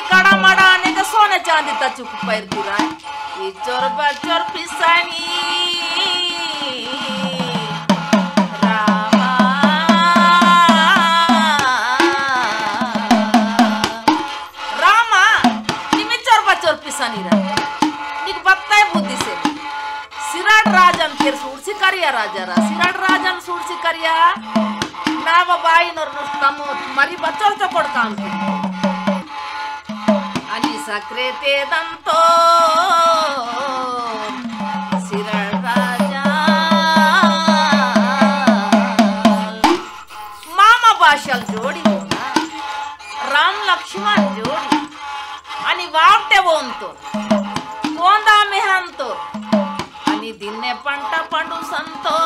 की कड़ा मड़ा आने का सोने चांदी का चुप पैर गिरा ये चोर बचोर फिसानी ರಾಜನ್ ಕೇರ್ ಸುಡ್ಸಿ ಕರಿಯ ರಾಜರ ಸಿರಾಡ್ ರಾಜನ್ ಸುಡ್ಸಿ ಕರಿಯ ನಾವ ಬಾಯಿ ನೋರ್ ತಮ್ಮ ಮರಿ ಬಚ್ಚೋರ್ ತಕೊಡ್ತಾಂತ सकृतिदं तो मामा जोडी राम लक्ष्मण जोडी, आणि वावटे बोंतो कोंदा मेहंतो, आणि दिने पंट पंडू संतो।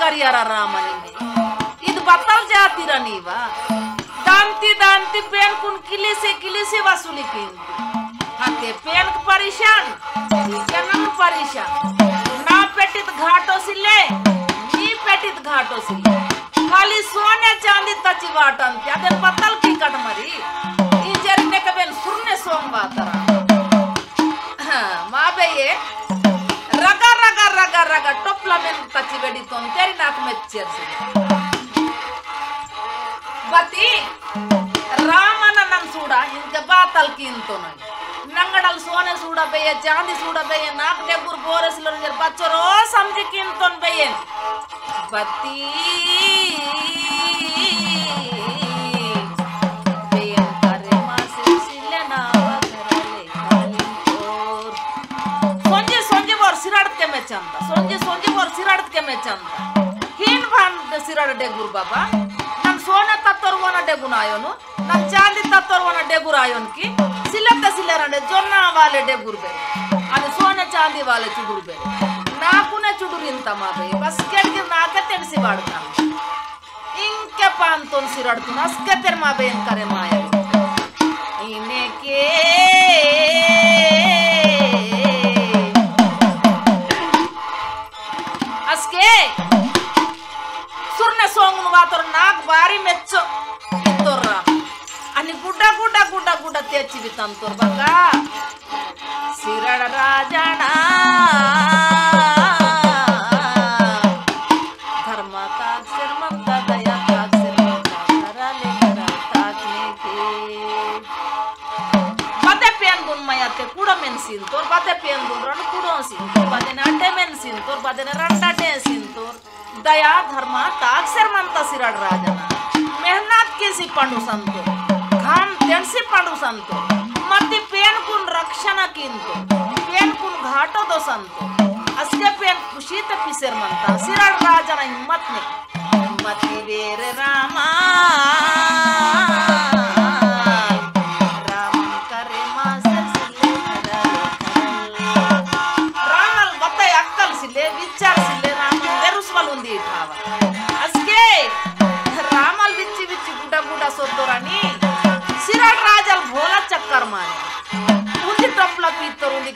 करियर रामन में इद बतल जाती रनी बा दानती दानती पेन कुन किले से किले से वसूली किन हाथे पेन परेशान जनम परेशान ना पेटित घाटो सिले नी पेटित घाटो सिले खाली सोने चांदी तची वाटन त्यादे पतल की कटमरी इंजर ने कबेन सुरने सोम बातरा माँ बे ये raga raga raga top lamen pati bedi ton teri nak metcher si pati ramana nam suda inka batal kinton नंगड़ल सोने सूड़ा पे ये चांदी सूड़ा पे ये नाक डेबुर बोरे सिलोर जर बच्चों रो समझ किन तोन पे ये बत्ती ಸಿರಾಡಕ್ಕೆ ಮೆಚ್ಚಂತ ಸಂಜೆ ಸಂಜೆ ಬರ್ ಸಿರಾಡಕ್ಕೆ ಮೆಚ್ಚಂತ ಹೀನ್ ಭಾನ್ ಸಿರಾಡ ಡೆಗುರ್ ಬಾಬಾ ನಮ್ ಸೋನೆ ತತ್ತರ್ವನ ಡೆಗುನಾಯೋನು ನಮ್ ಚಾಂದಿ ತತ್ತರ್ವನ ಡೆಗುರಾಯೋನ್ಕಿ ಸಿಲ್ಲತ್ತೆ ಸಿಲ್ಲರಂಡೆ ಜೊನ್ನ ವಾಲೆ ಡೆಗುರ್ ಬೇರೆ ಅದು ಸೋನೆ ಚಾಂದಿ ವಾಲೆ ಚುಡುರು ಬೇರೆ ನಾಕುನೆ ಚುಡುರು ಇಂತ ಮಾಬೆ ಬಸ್ ಕೆಡ್ಗೆ ನಾಕೆ ತೆಡ್ಸಿ ಬಾಡ್ತಾನ ಇಂಕೆ ಪಾಂತೋನ್ ಸಿರಾಡ್ತು ಅಸ್ಕೆ ತೆರ್ ಮಾಬೆ ಏನ್ ಅವ್ವ ತೋರ್ ನಾಲ್ಕು ಬಾರಿ ಮೆಚ್ಚು ತೋರ ಅಲ್ಲಿ ಗುಡ್ಡ ಗುಡ್ಡ ಗುಡ್ಡ ಗುಡ್ಡ ತೆಚ್ಚಿ ಬಿತ್ತಂತ ತೋರ್ಬಾಕ ಸಿರಣ ರಾಜಣ ಸಿಂತೋರ್ ಬದೆ ಪೇನ್ ದುಂಡ್ರನು ಕುಡೋ ಸಿಂತೋರ್ ಬದೆನ ಅಡ್ಡೆ ಮೇನ್ ಸಿಂತೋರ್ ಬದೆನ ರಂಡಡ್ಡೆ ಸಿಂತೋರ್ दया, धर्म ताक्षर मनता सिरड राजन। मेहनत केसी पंडु संतो। घाम तेणसी पंडु संतो। मति पेन कुन रक्षण किंतो। पेन कुन घाटो दो संतो। असके पेन खुशी ते पिसेर मनता सिरड राजन हिम्मत ने हिम्मति वीर Ram.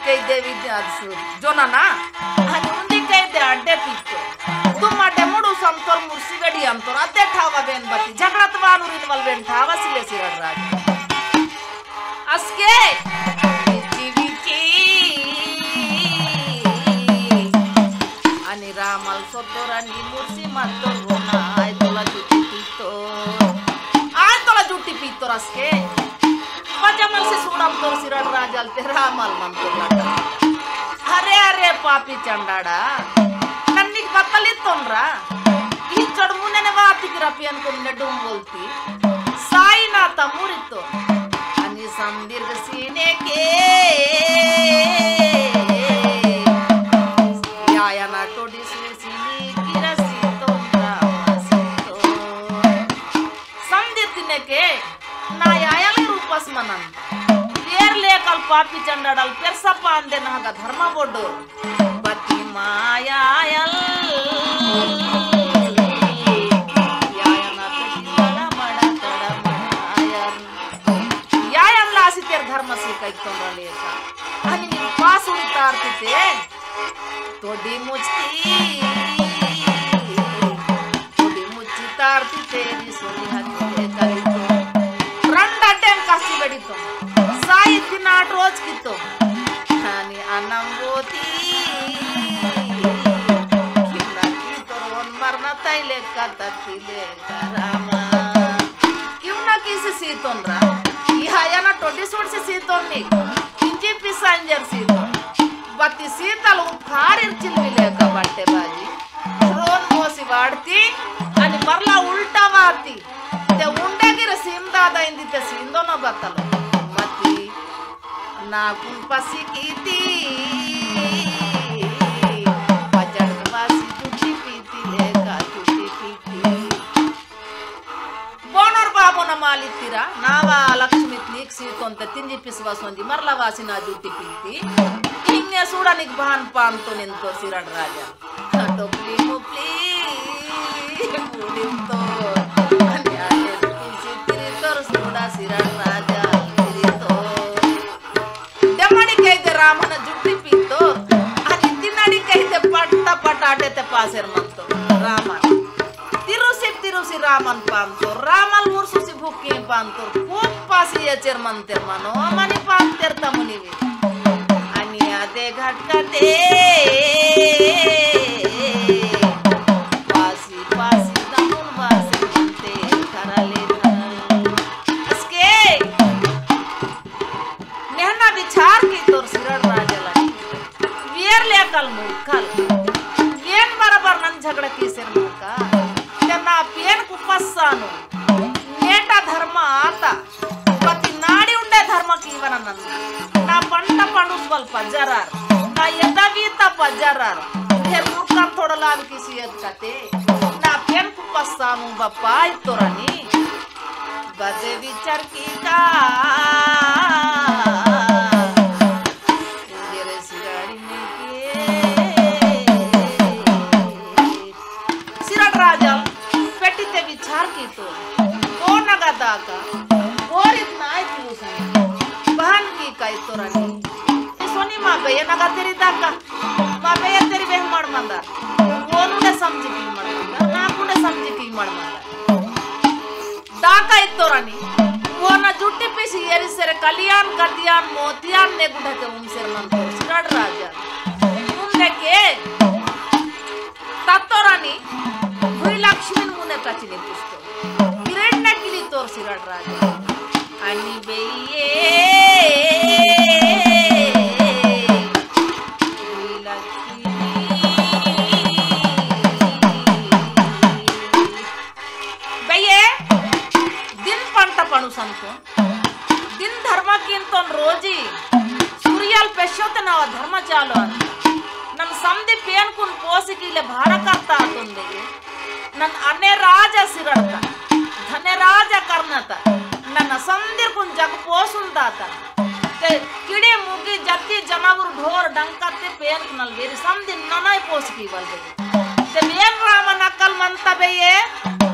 de viață. Jonana, unde te de arde picto? Dumma de mudu samtor mursi vedi amtor, ate thava ben bati. Jagrat vanu rinval ben thava sile sirar raj. Aske, ani ramal sotor ani mursi mator gona, ai tola juti picto. Ai tola juti picto aske. Aske. ಪಾಪಾಚಮಲ್ ಸುಡಮ್ ತೋರಿಸಿರೋ ರಾಜ ಅಲ್ತಿ ರಾಮಲ್ ಅರೆ ಅರೆ ಪಾಪಿ ಚಂಡಾಡ. ನನ್ನಿಗೆ ಬತ್ತಲ್ ಇತ್ತೊಂದ್ರ? ಈ ಚಡು ಮುನೇನೆ ಬಾ ಆತಿಗಿರಪ್ಪಿ ಅನ್ಕೊಂಡು ನೆಡ್ಡು ಬೋಲ್ತಿ ಸಾಯಿನಾಥ ಮೂರಿತ್ತು. ಅನಿ ಸಂದಿರ್ಗ ಸೀನೆ ಕೇ ಪಾಪಿ ಚಂಡಾಡಲ್ ಪೆರ್ಸಪ್ಪ ಅಂದೆ ನಾಗ ಧರ್ಮ ಬೋಡು ಪತಿ ಮಾಯಾಯಲ್ ಯಾಯನ ಕಟ್ಟಿದಳ ಮಡ ತಡ ಮಾಯಲ್. ಯಾಯಲ್ಲ ಆಸಿತೇರ್ ಧರ್ಮ ಸಿಕ್ಕೈಕೊಂಡ್ರಲ್ಲಿ ಅಲ್ಲಿ ನೀವು ಪಾಸ್ ಉಳಿತಾ ಇರ್ತಿದ್ದೆ ತೊಡಿ ಮುಚ್ತಿ కిసి సీతం రా ఈ హయాన ట్వంటీ సూడ్సి సీతం నీకు ఇంజి పిసాంజర్ సీతం బతి సీతలు కారిర్చిల్వి లేకబట్టే బాజీ డ్రోన్ మోసి వాడితి అని మరలా ఉల్టా వాతి ఉండగిర సీందాదైంది సీందోనో బతలు మతి నాకు పసికి తీ ಮಾಲಿತ್ತೀರ ನಾವ ಲಕ್ಷ್ಮಿ ನೀಕ್ ಸೀಕೊಂತ ತಿಂಜಿ ಪಿಸುವಸೊಂದಿ ಮರ್ಲ ವಾಸಿನ ಜುಟ್ಟಿ ಪಿತ್ತಿ ಹಿಂಗೆ ಸೂಡನಿಗ್ ಬಾನ್ ಪಾಂತು ನಿಂತು ಸಿರಡ್ ರಾಜ ಟೊಪ್ಲಿ ಮುಪ್ಲಿ ಕೂಡಿಂತು ಅನ್ಯಾಯ ತುಳ್ಸಿ ತಿರಿತೋರ್ ಸೂಡ ಸಿರಡ್ ರಾಜ ತಿರಿತೋ ದಮ್ಮಡಿಕೈತೆ ರಾಮನ ಜುಟ್ಟಿ ಪಿತ್ತು అది తిన్నడికైతే పట్ట పట్ట అటైతే పాసేరు మనతో Rama tiro si raman pantor, ramal mursu si buki pantor, kupa si ecer manter mano, amani panter tamuni. Ani ade ghatkate. पजारार। ना येता भी ता पजारार। फिर मुक्का थोड़ा लाल किसी यद कते ना फिर कु पस्तामु बपाय तोरनी बजे विचार की का? राजा पेटी ते विचार की तो? कौन नगा दागा ಏನಾಗತ್ತೀರಿ ಇದ್ದಾಗ ಬಾಬೆ ಎತ್ತರಿ ಬೆಂಗ್ ಮಾಡಿ ಬಂದ ಓನುಂಡೆ ಸಮಜಿ ಕೀ ಮಾಡಿ ಬಂದ ನಾಲ್ಕುಂಡೆ ಸಮಜಿ ಕೀ ಮಾಡಿ ಬಂದ ದಾಕ ಇತ್ತೋರಾನಿ ಓನ ಜುಟ್ಟಿ ಪಿಸಿ ಏರಿಸರೆ ಕಲಿಯಾನ್ ಕತಿಯಾನ್ ಮೋತಿಯಾನ್ ನೆಗುಡಕ್ಕೆ ಉಂಸೆರ್ ಮಂತ ಸಿರಾಡ್ ರಾಜ ಮುಂದಕ್ಕೆ ತತ್ತೋರಾನಿ ಹುಯಿ ಲಕ್ಷ್ಮೀನ್ ಮುನೆ ಪ್ರಾಚಿನಿ ಪುಷ್ಟ ಕಿರಣ್ಣ ಕಿಲಿ ತೋರ್ ಸಿರಾಡ್ ರಾಜ ಅನಿ ಬೆಯ್ಯೇ दिन धर्म रोजी सूर्यालोतन धर्म चालो नम संधि पेनकुन पोसिकीले भारकर्ता नन अने धन राज कर्णता नंदिर जग पोसुंदाता किडे मुगी ढोर डंकते पेन नल संधि ननाई पोसिकी बल्दे ते मेन राम नकल मंतबे ये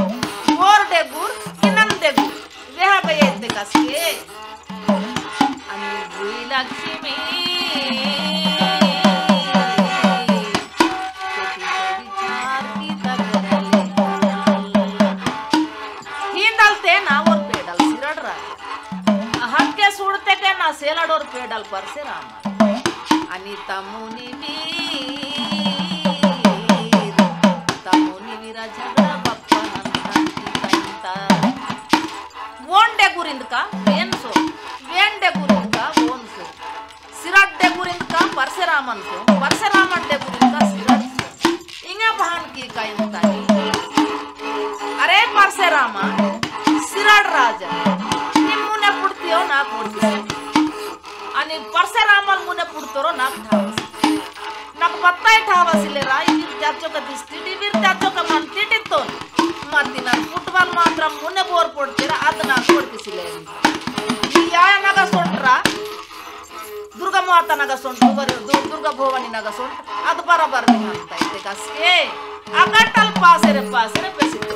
ಬೇಹ ಬಯ್ಯ ಇದ್ದೆ ಕಸ್ಗೆ అని లక్ష్మి ಹಿಂದಲ್ತೆ ನಾವೊಂದು ಪೇಡಲ್ ಸಿರಡ್ರ ಹಕ್ಕೆ ಸುಡ್ತೆಗೆ ನಾ ಸೇಲಾಡೋರ್ ಪೇಡಲ್ ಪರ್ಸೆ ರಾಮ అని తమ్మునివి తమ్మునివి రజగ ಗುರಿಂದಕ ವೇನ್ಸು ವೇಂಡೆ ಗುರಿಂದಕ ಓನ್ಸು ಸಿರಡ್ಡೆ ಗುರಿಂದಕ ಪರಶುರಾಮನ್ಸು ಪರಶುರಾಮಡ್ಡೆ ಗುರಿಂದಕ ಸಿರಡ್ಸು ಹಿಂಗೆ ಭಾನ್ಕಿ ಕಾಯಿಂತಾನಿ ಅರೆ ಪರಶುರಾಮ ಸಿರಡ್ ರಾಜ ನಿಮ್ ಮುನೆ ಪುಡ್ತೀಯೋ ನಾ ಕೊಡ್ತೀವಿ అని పరశురామల మునే పుడతారో నాకు ఠావసి నాకు బత్తాయి ఠావసిలేరా ఇది తెచ్చొక దిష్టి వీరు తెచ్చొక మన తిట్టితో ಮತ್ತೆ ನಾನು ಫುಟ್ಬಾಲ್ ಮಾತ್ರ ಮುನ್ನೆ ಬೋರ್ ಕೊಡ್ತೀರ ಅದು ನಾನು ಕೊಡ್ತಿಸಿಲ್ಲ ಈ ಯಾಯನಾಗ ಸೊಂಟ್ರ ದುರ್ಗಾ ಮಾತನಾಗ ಸೊಂಟು ಬರೀ ದು- ದುರ್ಗಾ ಭುವನಿನಾಗ ಸೊಂಟು ಅದು ಬರಬರ್ರಿ ಅಂತ ಐತೆ ಕಸ್ಗೆ ಅಗಟ್ಟಲ್ ಪಾಸೆರೆ ಪಾಸೆರೆ ಬೆಸಿತ್ತು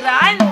mirando.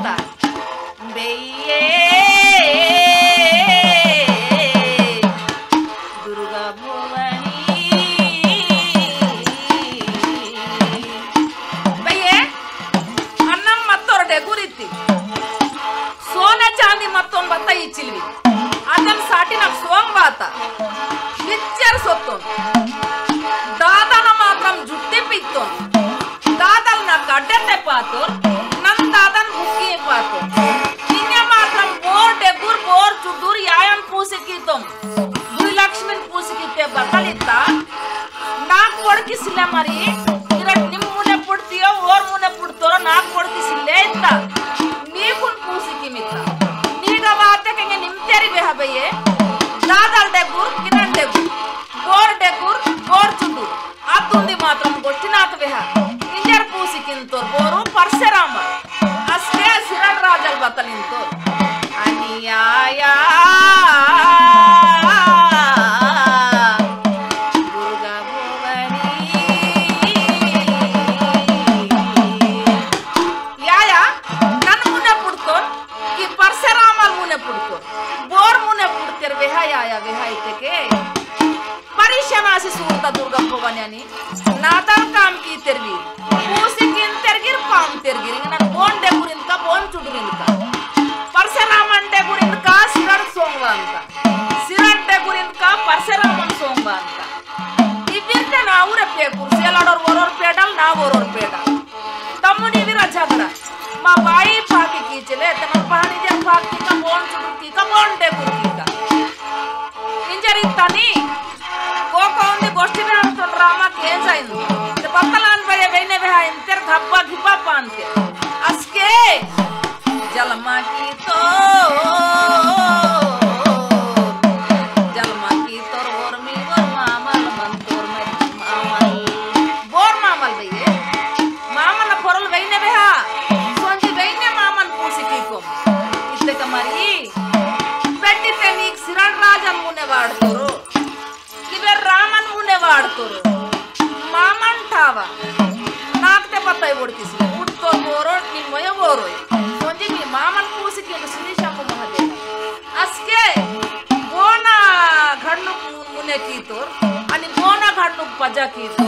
రాజాకీతో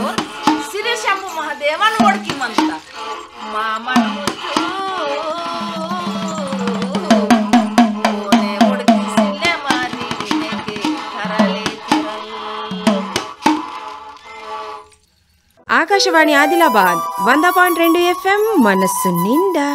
శిరీషమ్మ మహాదేవన్ కొడికిమంత మామను ఆకాశవాణి ఆదిలాబాద్ వంద పాయింట్ రెండు ఎఫ్ఎం మనస్సు నిండా.